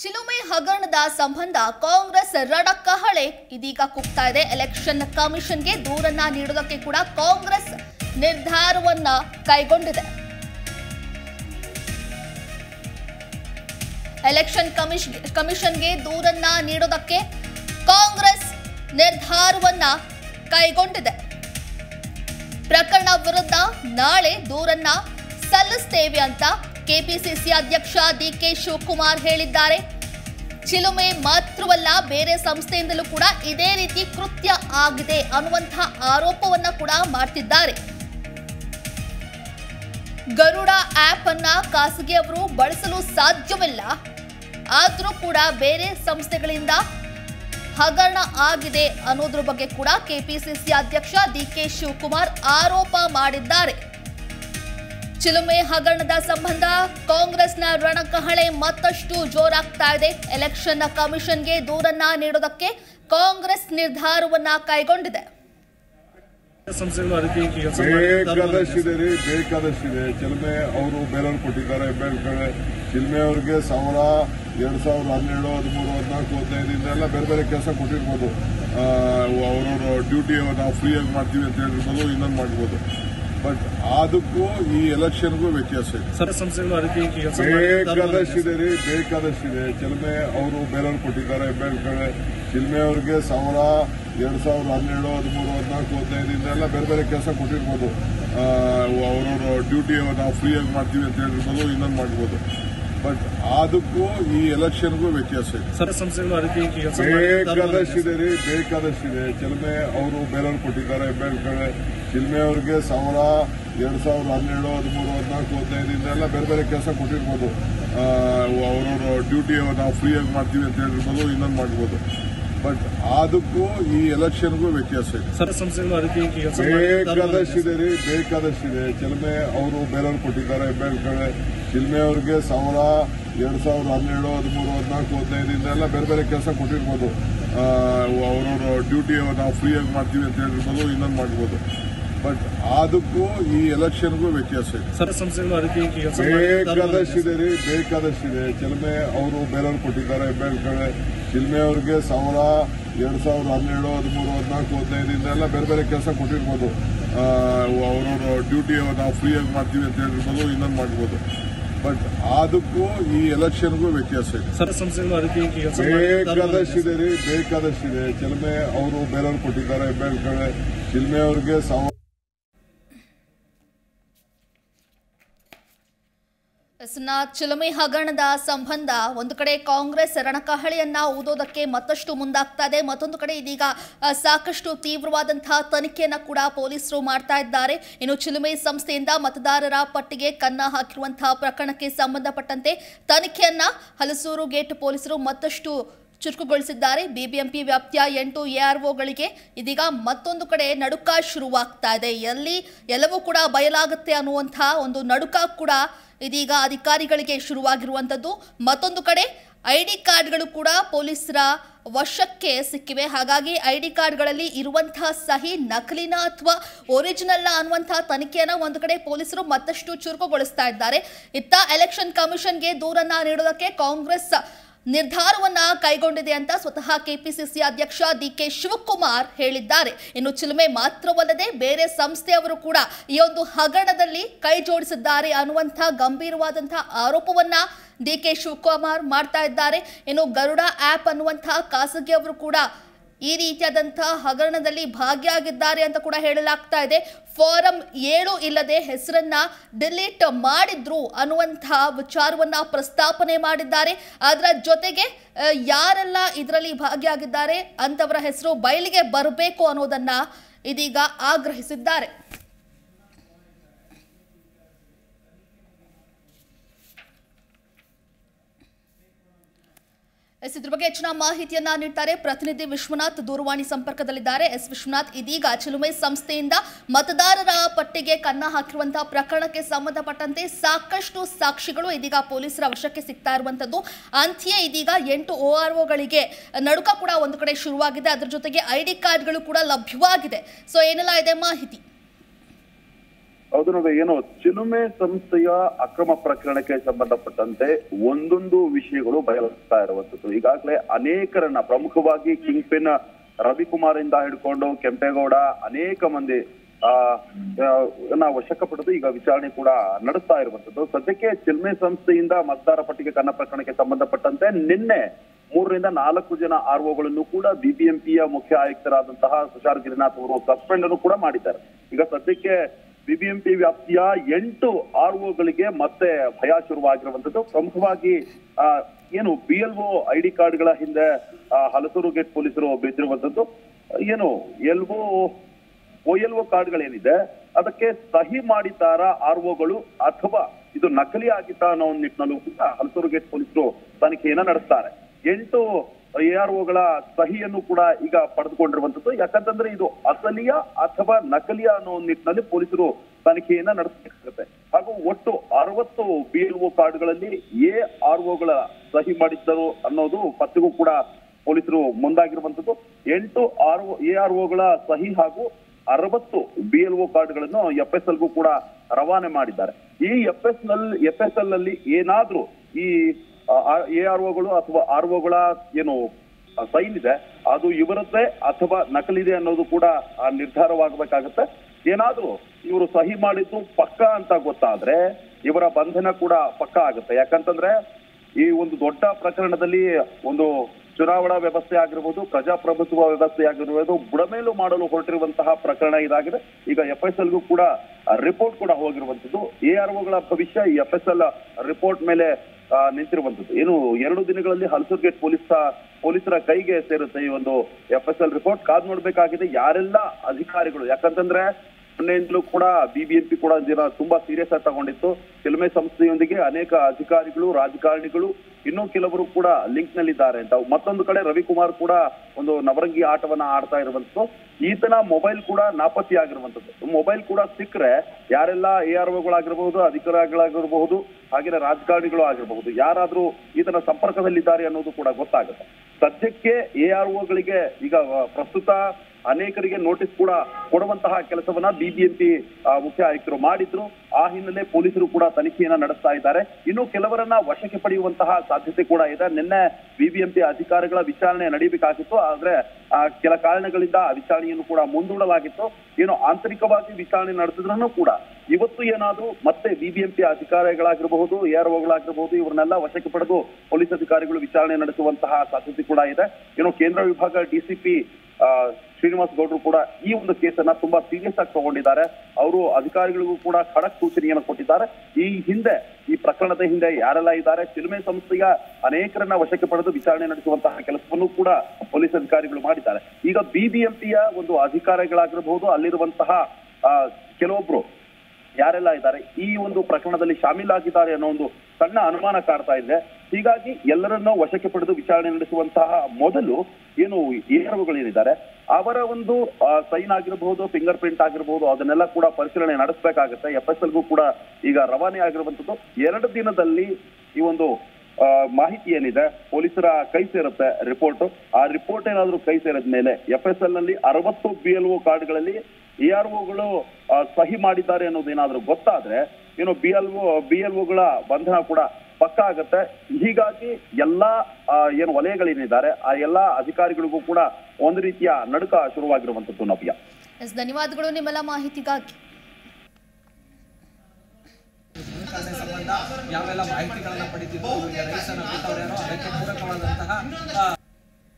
ಚಿಲುಮೆ ಹಗರಣದ ಸಂಬಂಧ ಕಾಂಗ್ರೆಸ್ ರಡಕಹಳೆ ಇದೀಗ ಕುಗ್ತಾ ಇದೆ. ಎಲೆಕ್ಷನ್ ಕಮಿಷನ್ಗೆ ದೂರನ್ನ ನೀಡುವುದಕ್ಕೆ ಕೂಡ ಕಾಂಗ್ರೆಸ್ ನಿರ್ಧಾರವನ್ನ ಕೈಗೊಂಡಿದೆ. ಎಲೆಕ್ಷನ್ ಕಮಿಷನ್ ಕಮಿಷನ್ಗೆ ದೂರನ್ನ ನೀಡೋದಕ್ಕೆ ಕಾಂಗ್ರೆಸ್ ನಿರ್ಧಾರವನ್ನ ಕೈಗೊಂಡಿದೆ. ಪ್ರಕರಣ ವಿರುದ್ಧ ನಾಳೆ ದೂರನ್ನ ಸಲ್ಲಿಸ್ತೇವೆ ಅಂತ ಕೆಪಿಸಿಸಿ ಅಧ್ಯಕ್ಷ ಡಿಕೆ ಶಿವಕುಮಾರ್ ಹೇಳಿದ್ದಾರೆ. ಚಿಲುಮೆ ಮಾತ್ರವಲ್ಲ, ಬೇರೆ ಸಂಸ್ಥೆಯಿಂದಲೂ ಕೂಡ ಇದೇ ರೀತಿ ಕೃತ್ಯ ಆಗಿದೆ ಅನ್ನುವಂತಹ ಆರೋಪವನ್ನ ಕೂಡ ಮಾಡ್ತಿದ್ದಾರೆ. ಗರುಡ ಆಪ್ ಅನ್ನ ಖಾಸಗಿಯವರು ಬಳಸಲು ಸಾಧ್ಯವಿಲ್ಲ. ಆದರೂ ಕೂಡ ಬೇರೆ ಸಂಸ್ಥೆಗಳಿಂದ ಹಗರಣ ಆಗಿದೆ ಅನ್ನೋದ್ರ ಬಗ್ಗೆ ಕೂಡ ಕೆಪಿಸಿಸಿ ಅಧ್ಯಕ್ಷ ಡಿಕೆ ಶಿವಕುಮಾರ್ ಆರೋಪ ಮಾಡಿದ್ದಾರೆ. ಚಿಲುಮೆ ಹಗರಣದ ಸಂಬಂಧ ಕಾಂಗ್ರೆಸ್ನ ರಣಕಹಳೆ ಮತ್ತಷ್ಟು ಜೋರಾಗ್ತಾ ಇದೆ. ಎಲೆಕ್ಷನ್ ಕಮಿಷನ್ಗೆ ದೂರನ್ನ ನೀಡೋದಕ್ಕೆ ಕಾಂಗ್ರೆಸ್ ನಿರ್ಧಾರವನ್ನ ಕೈಗೊಂಡಿದೆ. ಬೇಕಾದಷ್ಟಿದೆ ಬೇಕಾದಷ್ಟಿದೆ. ಚಿಲುಮೆ ಅವರು ಬೇರೆಯವ್ರು ಕೊಟ್ಟಿದ್ದಾರೆ ಬೇರೆ ಚಿಲುಮೆ ಅವ್ರಿಗೆ ಸಾವಿರ, ಎರಡ್ ಸಾವಿರದ ಹನ್ನೆರಡು, ಹದಿಮೂರು, ಹದಿನಾಲ್ಕು ಹದಿನೈದಿಂದ ಎಲ್ಲ ಬೇರೆ ಬೇರೆ ಕೆಲಸ ಕೊಟ್ಟಿರ್ಬೋದು. ಅವ್ರವ್ರ ಡ್ಯೂಟಿ ನಾವು ಫ್ರೀಯಾಗಿ ಮಾಡ್ತೀವಿ ಅಂತ ಹೇಳಿರ್ಬೋದು, ಇನ್ನೊಂದು ಮಾಡ್ಬೋದು. ಬಟ್ ಅದಕ್ಕೂ ಈ ಎಲೆಕ್ಷನ್ಗೂ ವ್ಯತ್ಯಾಸ ಇದೆ. ಬೇಕಾದಷ್ಟಿದೆ ರೀ ಬೇಕಾದಷ್ಟಿದೆ ಚಿಲ್ಮೆ ಅವರು ಬೇರೆಯವ್ರು ಕೊಟ್ಟಿದ್ದಾರೆ ಬೇರೆ ಚಿಲ್ಮೆ ಅವ್ರಿಗೆ ಸಾವಿರ ಎರಡ್ ಸಾವಿರದ ಹನ್ನೆರಡು ಹದಿಮೂರು ಹದಿನಾಲ್ಕು ಹದಿನೈದಿಂದ ಎಲ್ಲ ಬೇರೆ ಬೇರೆ ಕೆಲಸ ಕೊಟ್ಟಿರ್ಬೋದು. ಅವ್ರವ್ರ ಡ್ಯೂಟಿ ನಾವು ಫ್ರೀಯಾಗಿ ಮಾಡ್ತೀವಿ ಅಂತ ಹೇಳಿರ್ಬೋದು ಇನ್ನೊಂದು ಮಾಡ್ಬೋದು. ಬಟ್ ಅದಕ್ಕೂ ಈ ಎಲೆಕ್ಷನ್ಗೂ ವ್ಯತ್ಯಾಸ ಇದೆ. ಬೇಕಾದಷ್ಟಿದೆ ರೀ ಬೇಕಾದಷ್ಟಿದೆ. ಚಿಲ್ಮೆ ಅವರು ಬೇರೆಯವ್ರು ಕೊಟ್ಟಿದ್ದಾರೆ ಬೇರೆ ಚಿಲ್ಮೆ ಅವ್ರಿಗೆ ಸಾವಿರ ಎರಡು ಸಾವಿರದ ಹನ್ನೆರಡು ಹದಿಮೂರು ಹದಿನಾಲ್ಕು ಹದಿನೈದಿಂದ ಎಲ್ಲ ಬೇರೆ ಬೇರೆ ಕೆಲಸ ಕೊಟ್ಟಿರ್ಬೋದು. ಅವರವ್ರ ಡ್ಯೂಟಿ ನಾವು ಫ್ರೀಯಾಗಿ ಮಾಡ್ತೀವಿ ಅಂತ ಹೇಳಿರ್ಬೋದು ಇನ್ನೊಂದು ಮಾಡ್ಬೋದು. ಬಟ್ ಅದಕ್ಕೂ ಈ ಎಲೆಕ್ಷನ್ಗೂ ವ್ಯತ್ಯಾಸ ಇದೆ. ಬೇಕಾದಷ್ಟಿದೆ ರೀ ಬೇಕಾದಷ್ಟಿದೆ ಚಿಲ್ಮೆ ಅವರು ಬೇರೆಯವ್ರು ಕೊಟ್ಟಿದ್ದಾರೆ ಬೇರೆ ಚಿಲ್ಮೆ ಅವ್ರಿಗೆ ಸಾವಿರ ಎರಡು ಸಾವಿರದ ಹನ್ನೆರಡು ಹದಿಮೂರು ಹದಿನಾಲ್ಕು ಹದಿನೈದಿಂದ ಎಲ್ಲ ಬೇರೆ ಬೇರೆ ಕೆಲಸ ಕೊಟ್ಟಿರ್ಬೋದು. ಅವರವ್ರ ಡ್ಯೂಟಿ ನಾವು ಫ್ರೀಯಾಗಿ ಮಾಡ್ತೀವಿ ಅಂತ ಹೇಳಿರ್ಬೋದು ಇನ್ನೊಂದು ಮಾಡ್ಬೋದು. ಬಟ್ ಅದಕ್ಕೂ ಈ ಎಲೆಕ್ಷನ್ಗೂ ವ್ಯತ್ಯಾಸ ಇದೆ. ಬೇಕಾದಷ್ಟಿದೆ ರೀ ಬೇಕಾದಷ್ಟಿದೆ. ಚಿಲ್ಮೆ ಅವರು ಬೇರೆಯವ್ರು ಕೊಟ್ಟಿದ್ದಾರೆ ಬೇರೆ ಚಿಲ್ಮೆ ಅವ್ರಿಗೆ ಸಾವಿರ ಎರಡು ಸಾವಿರದ ಹನ್ನೆರಡು ಹದಿಮೂರು ಹದಿನಾಲ್ಕು ಹದಿನೈದರಿಂದ ಎಲ್ಲ ಬೇರೆ ಬೇರೆ ಕೆಲಸ ಕೊಟ್ಟಿರ್ಬೋದು. ಅವ್ರವ್ರ ಡ್ಯೂಟಿ ನಾವು ಫ್ರೀಯಾಗಿ ಮಾಡ್ತೀವಿ ಅಂತ ಹೇಳಿರ್ಬೋದು ಇನ್ನೊಂದು ಮಾಡ್ಬೋದು. ಬಟ್ ಅದಕ್ಕೂ ಈ ಎಲೆಕ್ಷನ್ಗೂ ವ್ಯತ್ಯಾಸ ಇದೆ. ಬೇಕಾದಷ್ಟಿದೆ ರೀ ಬೇಕಾದಷ್ಟಿದೆ. ಚಿಲ್ಮೆ ಅವರು ಬೇರೆಯವ್ರು ಕೊಟ್ಟಿದ್ದಾರೆ ಬೇರೆ ಚಿಲ್ಮೆ ಅವ್ರಿಗೆ ಸಾವಿರ ಎಸ್ನ ಚಿಲುಮೆ ಹಗರಣದ ಸಂಬಂಧ ಒಂದು ಕಡೆ ಕಾಂಗ್ರೆಸ್ ರಣಕಹಳೆಯನ್ನ ಊದೋದಕ್ಕೆ ಮತ್ತಷ್ಟು ಮುಂದಾಗ್ತಾ ಇದೆ ಮತ್ತೊಂದು ಕಡೆ ಇದೀಗ ಸಾಕಷ್ಟು ತೀವ್ರವಾದಂತಹ ತನಿಖೆಯನ್ನ ಕೂಡ ಪೊಲೀಸರು ಮಾಡ್ತಾ ಇದ್ದಾರೆ. ಇನ್ನು ಚಿಲುಮೆ ಸಂಸ್ಥೆಯಿಂದ ಮತದಾರರ ಪಟ್ಟಿಗೆ ಕನ್ನ ಹಾಕಿರುವಂತಹ ಪ್ರಕರಣಕ್ಕೆ ಸಂಬಂಧಪಟ್ಟಂತೆ ತನಿಖೆಯನ್ನ ಹಲಸೂರು ಗೇಟ್ ಪೊಲೀಸರು ಮತ್ತಷ್ಟು ಚುರುಕುಗೊಳಿಸಿದ್ದಾರೆ. ಬಿಬಿಎಂಪಿ ವ್ಯಾಪ್ತಿಯ ಎಂಟು ಎಆರ್ಒಗಳಿಗೆ ಇದೀಗ ಮತ್ತೊಂದು ಕಡೆ ನಡುಕ ಶುರುವಾಗ್ತಾ ಇದೆ. ಎಲ್ಲಿ ಎಲ್ಲವೂ ಕೂಡ ಬಯಲಾಗುತ್ತೆ ಅನ್ನುವಂತಹ ಒಂದು ನಡುಕ ಕೂಡ ಇದೀಗ ಅಧಿಕಾರಿಗಳಿಗೆ ಶುರುವಾಗಿರುವಂಥದ್ದು. ಮತ್ತೊಂದು ಕಡೆ ಐ ಡಿ ಕಾರ್ಡ್ಗಳು ಕೂಡ ಪೊಲೀಸರ ವಶಕ್ಕೆ ಸಿಕ್ಕಿವೆ. ಹಾಗಾಗಿ ಐ ಡಿ ಕಾರ್ಡ್ಗಳಲ್ಲಿ ಇರುವಂತಹ ಸಹಿ, ನಕಲಿನ ಅಥವಾ ಒರಿಜಿನಲ್ ಅನ್ನುವಂತಹ ತನಿಖೆಯನ್ನು ಒಂದು ಕಡೆ ಪೊಲೀಸರು ಮತ್ತಷ್ಟು ಚುರುಕುಗೊಳಿಸ್ತಾ ಇದ್ದಾರೆ. ಇತ್ತ ಎಲೆಕ್ಷನ್ ಕಮಿಷನ್ಗೆ ದೂರನ್ನ ನೀಡೋದಕ್ಕೆ ಕಾಂಗ್ರೆಸ್ ನಿರ್ಧಾರವನ್ನ ಕೈಗೊಂಡಿದೆ ಅಂತ ಸ್ವತಃ ಕೆಪಿಸಿಸಿ ಅಧ್ಯಕ್ಷ ಡಿ ಕೆ ಶಿವಕುಮಾರ್ ಹೇಳಿದ್ದಾರೆ. ಇನ್ನು ಚಿಲುಮೆ ಮಾತ್ರವಲ್ಲದೆ ಬೇರೆ ಸಂಸ್ಥೆಯವರು ಕೂಡ ಈ ಒಂದು ಹಗರಣದಲ್ಲಿ ಕೈ ಜೋಡಿಸಿದ್ದಾರೆ ಅನ್ನುವಂಥ ಗಂಭೀರವಾದಂತಹ ಆರೋಪವನ್ನ ಡಿಕೆ ಶಿವಕುಮಾರ್ ಮಾಡ್ತಾ ಇದ್ದಾರೆ. ಇನ್ನು ಗರುಡ ಆಪ್ ಅನ್ನುವಂತಹ ಖಾಸಗಿಯವರು ಕೂಡ ಈ ರೀತಿಯಾದಂತಹ ಹಗರಣದಲ್ಲಿ ಭಾಗಿಯಾಗಿದ್ದಾರೆ ಅಂತ ಕೂಡ ಹೇಳಲಾಗ್ತಾ ಇದೆ. ಫಾರಂ ಏಳು ಇಲ್ಲದೆ ಹೆಸರನ್ನ ಡಿಲೀಟ್ ಮಾಡಿದ್ರು ಅನ್ನುವಂತಹ ವಿಚಾರವನ್ನ ಪ್ರಸ್ತಾಪನೆ ಮಾಡಿದ್ದಾರೆ. ಅದರ ಜೊತೆಗೆ ಯಾರೆಲ್ಲ ಇದರಲ್ಲಿ ಭಾಗಿಯಾಗಿದ್ದಾರೆ ಅಂತವರ ಹೆಸರು ಬಯಲಿಗೆ ಬರಬೇಕು ಅನ್ನೋದನ್ನ ಇದೀಗ ಆಗ್ರಹಿಸಿದ್ದಾರೆ. ಎಸ್, ಇದ್ರ ಬಗ್ಗೆ ಹೆಚ್ಚಿನ ಮಾಹಿತಿಯನ್ನ ನೀಡ್ತಾರೆ ಪ್ರತಿನಿಧಿ ವಿಶ್ವನಾಥ್ ದೂರವಾಣಿ ಸಂಪರ್ಕದಲ್ಲಿದ್ದಾರೆ. ಎಸ್, ವಿಶ್ವನಾಥ್, ಇದೀಗ ಚಿಲುಮೆ ಸಂಸ್ಥೆಯಿಂದ ಮತದಾರರ ಪಟ್ಟಿಗೆ ಕನ್ನ ಹಾಕಿರುವಂತಹ ಪ್ರಕರಣಕ್ಕೆ ಸಂಬಂಧಪಟ್ಟಂತೆ ಸಾಕಷ್ಟು ಸಾಕ್ಷಿಗಳು ಇದೀಗ ಪೊಲೀಸರ ವಶಕ್ಕೆ ಸಿಗ್ತಾ ಇರುವಂತದ್ದು ಅಂತ್ಯ ಇದೀಗ ಎಂಟು ಒ ಆರ್ ಒಗಳಿಗೆ ನಡುಕ ಕೂಡ ಒಂದು ಕಡೆ ಶುರುವಾಗಿದೆ. ಅದರ ಜೊತೆಗೆ ಐ ಕಾರ್ಡ್ಗಳು ಕೂಡ ಲಭ್ಯವಾಗಿದೆ. ಸೊ ಏನೆಲ್ಲ ಇದೆ ಮಾಹಿತಿ? ಹೌದು ಏನು ಚಿಲುಮೆ ಸಂಸ್ಥೆಯ ಅಕ್ರಮ ಪ್ರಕರಣಕ್ಕೆ ಸಂಬಂಧಪಟ್ಟಂತೆ ಒಂದೊಂದು ವಿಷಯಗಳು ಬಯಲಾಗ್ತಾ ಇರುವಂತದ್ದು ಈಗಾಗಲೇ ಅನೇಕರನ್ನ, ಪ್ರಮುಖವಾಗಿ ಕಿಂಗ್ ಪಿನ್ ರವಿಕುಮಾರ್ ಇಂದ ಹಿಡ್ಕೊಂಡು ಕೆಂಪೇಗೌಡ ಅನೇಕ ಮಂದಿ, ಆ ವಶಕ್ಕ ಪಡೆದು ಈಗ ವಿಚಾರಣೆ ಕೂಡ ನಡೆಸ್ತಾ ಇರುವಂತದ್ದು ಸದ್ಯಕ್ಕೆ ಚಿಲ್ಮೆ ಸಂಸ್ಥೆಯಿಂದ ಮತದಾರ ಪಟ್ಟಿಗೆ ಕನ್ನ ಪ್ರಕರಣಕ್ಕೆ ಸಂಬಂಧಪಟ್ಟಂತೆ ನಿನ್ನೆ ಮೂರರಿಂದ ನಾಲ್ಕು ಜನ ಆರ್ಒಗಳನ್ನು ಕೂಡ ಬಿಬಿಎಂಪಿಯ ಮುಖ್ಯ ಆಯುಕ್ತರಾದಂತಹ ತುಷಾರ್ ಗಿರಿನಾಥ್ ಅವರು ಸಸ್ಪೆಂಡ್ ಅನ್ನು ಕೂಡ ಮಾಡಿದ್ದಾರೆ. ಈಗ ಸದ್ಯಕ್ಕೆ ಬಿಬಿಎಂಪಿ ವ್ಯಾಪ್ತಿಯ ಎಂಟು ಆರ್ ಓಗಳಿಗೆ ಮತ್ತೆ ಭಯ ಶುರುವಾಗಿರುವಂತದ್ದು ಪ್ರಮುಖವಾಗಿ ಏನು B L O I D ಕಾರ್ಡ್ಗಳ ಹಿಂದೆ ಹಲಸೂರು ಗೇಟ್ ಪೊಲೀಸರು ಬಿದ್ದಿರುವಂತದ್ದು ಏನು ಎಲ್ ಒ ಕಾರ್ಡ್ಗಳೇನಿದೆ, ಅದಕ್ಕೆ ಸಹಿ ಮಾಡಿದ್ದಾರ ಆರ್ಒಗಳು ಅಥವಾ ಇದು ನಕಲಿ ಆಗಿತ್ತ ಅನ್ನೋ ಒಂದು ನಿಟ್ಟಿನಲ್ಲೂ ಕೂಡ ಹಲಸೂರು ಗೇಟ್ ಪೊಲೀಸರು ತನಿಖೆಯನ್ನ ನಡೆಸ್ತಾರೆ. ಎಂಟು ಎಆರ್ಒಗಳ ಸಹಿಯನ್ನು ಕೂಡ ಈಗ ಪಡೆದುಕೊಂಡಿರುವಂತದ್ದು ಯಾಕಂತಂದ್ರೆ ಇದು ಅಸಲಿಯ ಅಥವಾ ನಕಲಿಯ ಅನ್ನೋ ನಿಟ್ಟಿನಲ್ಲಿ ಪೊಲೀಸರು ತನಿಖೆಯನ್ನ ನಡೆಸಬೇಕಾಗುತ್ತೆ. ಹಾಗೂ ಒಟ್ಟು ಅರವತ್ತು ಬಿ ಎಲ್ ಒ ಕಾರ್ಡ್ಗಳಲ್ಲಿ ಎ ಆರ್ ಒಗಳ ಸಹಿ ಮಾಡಿದ್ದರು ಅನ್ನೋದು ಪತ್ತೆಗೂ ಕೂಡ ಪೊಲೀಸರು ಮುಂದಾಗಿರುವಂತದ್ದು ಎಂಟು ಆರ್ ಎ ಆರ್ ಒಗಳ ಸಹಿ ಹಾಗೂ ಅರವತ್ತು ಬಿ ಎಲ್ ಒ ಕಾರ್ಡ್ಗಳನ್ನು ಎಫ್ ಎಸ್ ಎಲ್ಗೂ ಕೂಡ ರವಾನೆ ಮಾಡಿದ್ದಾರೆ. ಈ ಎಫ್ ಎಸ್ನಲ್ಲಿ ಎಫ್ ಎಸ್ ಎಲ್ನಲ್ಲಿ ಏನಾದ್ರೂ ಈ ಎ ಆರ್ ಒಗಳು ಅಥವಾ ಆರ್ ಒಗಳ ಏನು ಸೈನ್ ಇದೆ, ಅದು ಇವರದ್ದೇ ಅಥವಾ ನಕಲಿದೆ ಅನ್ನೋದು ಕೂಡ ನಿರ್ಧಾರವಾಗಬೇಕಾಗತ್ತೆ. ಏನಾದ್ರೂ ಇವರು ಸಹಿ ಮಾಡಿದ್ದು ಪಕ್ಕ ಅಂತ ಗೊತ್ತಾದ್ರೆ ಇವರ ಬಂಧನ ಕೂಡ ಪಕ್ಕ ಆಗುತ್ತೆ. ಯಾಕಂತಂದ್ರೆ ಈ ಒಂದು ದೊಡ್ಡ ಪ್ರಕರಣದಲ್ಲಿ ಒಂದು ಚುನಾವಣಾ ವ್ಯವಸ್ಥೆ ಆಗಿರ್ಬೋದು, ಪ್ರಜಾಪ್ರಭುತ್ವ ವ್ಯವಸ್ಥೆ ಆಗಿರ್ಬೋದು, ಬುಡಮೇಲು ಮಾಡಲು ಹೊರಟಿರುವಂತಹ ಪ್ರಕರಣ ಇದಾಗಿದೆ. ಈಗ ಎಫ್ ಎಸ್ ಎಲ್ಗೂ ಕೂಡ ರಿಪೋರ್ಟ್ ಕೂಡ ಹೋಗಿರುವಂತದ್ದು ಎ ಆರ್ ಒಗಳ ಭವಿಷ್ಯ ಈ ಎಫ್ ಎಸ್ ಎಲ್ ರಿಪೋರ್ಟ್ ಮೇಲೆ ನಿಂತಿರುವಂತದ್ದು ಏನು, ಎರಡು ದಿನಗಳಲ್ಲಿ ಹಲಸೂರ್ ಗೇಟ್ ಪೊಲೀಸ್, ಪೊಲೀಸರ ಕೈಗೆ ಸೇರುತ್ತೆ ಈ ಒಂದು ಎಫ್ ಎಸ್ ಎಲ್ ರಿಪೋರ್ಟ್ ಕಾದ್ ನೋಡ್ಬೇಕಾಗಿದೆ, ಯಾರೆಲ್ಲ ಅಧಿಕಾರಿಗಳು, ಯಾಕಂತಂದ್ರೆ ಮೊನ್ನೆಯಿಂದಲೂ ಕೂಡ ಬಿಬಿಎಂಪಿ ಕೂಡ ತುಂಬಾ ಸೀರಿಯಸ್ ಆಗಿ ತಗೊಂಡಿತ್ತು. ಕೆಲವೇ ಸಂಸ್ಥೆಯೊಂದಿಗೆ ಅನೇಕ ಅಧಿಕಾರಿಗಳು, ರಾಜಕಾರಣಿಗಳು ಇನ್ನೂ ಕೆಲವರು ಕೂಡ ಲಿಂಕ್ ನಲ್ಲಿದ್ದಾರೆ ಅಂತ. ಮತ್ತೊಂದು ಕಡೆ ರವಿಕುಮಾರ್ ಕೂಡ ಒಂದು ನವರಂಗಿ ಆಟವನ್ನ ಆಡ್ತಾ ಇರುವಂತದ್ದು. ಈತನ ಮೊಬೈಲ್ ಕೂಡ ನಾಪತ್ತೆ ಆಗಿರುವಂತದ್ದು ಮೊಬೈಲ್ ಕೂಡ ಸಿಕ್ಕರೆ ಯಾರೆಲ್ಲ ಎ ಆರ್ ಒಗಳಾಗಿರಬಹುದು, ಅಧಿಕಾರಿಗಳಾಗಿರಬಹುದು ಹಾಗೆಯೇ ರಾಜಕಾರಣಿಗಳು ಆಗಿರಬಹುದು, ಯಾರಾದ್ರೂ ಈತನ ಸಂಪರ್ಕದಲ್ಲಿದ್ದಾರೆ ಅನ್ನೋದು ಕೂಡ ಗೊತ್ತಾಗುತ್ತೆ. ಸದ್ಯಕ್ಕೆ ಎ ಆರ್ ಒಗಳಿಗೆ ಈಗ ಪ್ರಸ್ತುತ ಅನೇಕರಿಗೆ ನೋಟಿಸ್ ಕೂಡ ಕೊಡುವಂತಹ ಕೆಲಸವನ್ನ ಬಿಬಿಎಂಪಿ ಮುಖ್ಯ ಆಯುಕ್ತರು ಮಾಡಿದ್ರು. ಆ ಹಿನ್ನೆಲೆ ಪೊಲೀಸರು ಕೂಡ ತನಿಖೆಯನ್ನ ನಡೆಸ್ತಾ ಇದ್ದಾರೆ. ಇನ್ನು ಕೆಲವರನ್ನ ವಶಕ್ಕೆ ಪಡೆಯುವಂತಹ ಸಾಧ್ಯತೆ ಕೂಡ ಇದೆ. ನಿನ್ನೆ ಬಿಬಿಎಂಪಿ ಅಧಿಕಾರಿಗಳ ವಿಚಾರಣೆ ನಡೀಬೇಕಾಗಿತ್ತು. ಆದ್ರೆ ಕೆಲ ಕಾರಣಗಳಿಂದ ಆ ವಿಚಾರಣೆಯನ್ನು ಕೂಡ ಮುಂದೂಡಲಾಗಿತ್ತು. ಏನು ಆಂತರಿಕವಾಗಿ ವಿಚಾರಣೆ ನಡೆಸಿದ್ರೂ ಕೂಡ ಇವತ್ತು ಏನಾದ್ರೂ ಮತ್ತೆ ಬಿಬಿಎಂಪಿ ಅಧಿಕಾರಿಗಳಾಗಿರಬಹುದು ಎಆರ್ಒಗಳಾಗಿರಬಹುದು ಇವರನ್ನೆಲ್ಲ ವಶಕ್ಕೆ ಪಡೆದು ಪೊಲೀಸ್ ಅಧಿಕಾರಿಗಳು ವಿಚಾರಣೆ ನಡೆಸುವಂತಹ ಸಾಧ್ಯತೆ ಕೂಡ ಇದೆ. ಏನು ಕೇಂದ್ರ ವಿಭಾಗ ಡಿಸಿಪಿ ಶ್ರೀನಿವಾಸ್ ಗೌಡ್ರು ಕೂಡ ಈ ಒಂದು ಕೇಸನ್ನ ತುಂಬಾ ಸೀರಿಯಸ್ ಆಗಿ ತಗೊಂಡಿದ್ದಾರೆ. ಅವರು ಅಧಿಕಾರಿಗಳಿಗೂ ಕೂಡ ಖಡಕ್ ಸೂಚನೆಯನ್ನು ಕೊಟ್ಟಿದ್ದಾರೆ. ಈ ಹಿಂದೆ, ಈ ಪ್ರಕರಣದ ಹಿಂದೆ ಯಾರೆಲ್ಲ ಇದ್ದಾರೆ? ಚಿಲುಮೆ ಸಂಸ್ಥೆಯ ಅನೇಕರನ್ನ ವಶಕ್ಕೆ ಪಡೆದು ವಿಚಾರಣೆ ನಡೆಸುವಂತಹ ಕೆಲಸವನ್ನು ಕೂಡ ಪೊಲೀಸ್ ಅಧಿಕಾರಿಗಳು ಮಾಡಿದ್ದಾರೆ. ಈಗ ಬಿಬಿಎಂಪಿಯ ಒಂದು ಅಧಿಕಾರಿಗಳಾಗಿರಬಹುದು, ಅಲ್ಲಿರುವಂತಹ ಕೆಲವೊಬ್ರು ಯಾರೆಲ್ಲ ಇದ್ದಾರೆ? ಈ ಒಂದು ಪ್ರಕರಣದಲ್ಲಿ ಶಾಮೀಲಾಗಿದ್ದಾರೆ ಅನ್ನೋ ಒಂದು ಸಣ್ಣ ಅನುಮಾನ ಕಾಡ್ತಾ ಇದೆ. ಹೀಗಾಗಿ ಎಲ್ಲರನ್ನ ವಶಕ್ಕೆ ಪಡೆದು ವಿಚಾರಣೆ ನಡೆಸುವಂತಹ ಮೊದಲು ಏನು ಏನಿದ್ದಾರೆ ಅವರ ಒಂದು ಸೈನ್ ಆಗಿರಬಹುದು ಫಿಂಗರ್ ಪ್ರಿಂಟ್ ಆಗಿರಬಹುದು ಅದನ್ನೆಲ್ಲ ಕೂಡ ಪರಿಶೀಲನೆ ನಡೆಸಬೇಕಾಗುತ್ತೆ. ಎಫ್ ಎಸ್ ಎಲ್ಗೂ ಕೂಡ ಈಗ ರವಾನೆ ಆಗಿರುವಂತದ್ದು ಎರಡು ದಿನದಲ್ಲಿ ಈ ಒಂದು ಮಾಹಿತಿ ಏನಿದೆ, ಪೊಲೀಸರ ಕೈ ಸೇರುತ್ತೆ ರಿಪೋರ್ಟ್. ಆ ರಿಪೋರ್ಟ್ ಏನಾದ್ರೂ ಕೈ ಸೇರಿದ ಮೇಲೆ ಎಫ್ ಎಸ್ ಎಲ್ನಲ್ಲಿ ಅರವತ್ತು ಬಿ ಎಲ್ ಒ ಕಾರ್ಡ್ಗಳಲ್ಲಿ ಎ ಆರ್ ಒಗಳು ಸಹಿ ಮಾಡಿದ್ದಾರೆ ಅನ್ನೋದೇನಾದ್ರೂ ಗೊತ್ತಾದ್ರೆ, ಏನು B L O B L ಒಗಳ ಬಂಧನ ಕೂಡ ಪಕ್ಕ ಆಗತ್ತೆ. ಹೀಗಾಗಿ ಎಲ್ಲಾ ಏನು ವಲಯಗಳೇನಿದ್ದಾರೆ ಆ ಎಲ್ಲಾ ಅಧಿಕಾರಿಗಳಿಗೂ ಕೂಡ ಒಂದು ರೀತಿಯ ನಡುಕ ಶುರುವಾಗಿರುವಂತದ್ದು ನವ್ಯ. ಎಸ್ ಧನ್ಯವಾದಗಳು ನಿಮ್ಮೆಲ್ಲ ಮಾಹಿತಿಗಾಗಿ. ಸಂಬಂಧ ಯಾವೆಲ್ಲ ಮಾಹಿತಿಗಳನ್ನ ಪಡಿತಿದ್ರು ಅದಕ್ಕೆ ಪೂರಕವಾದಂತಹ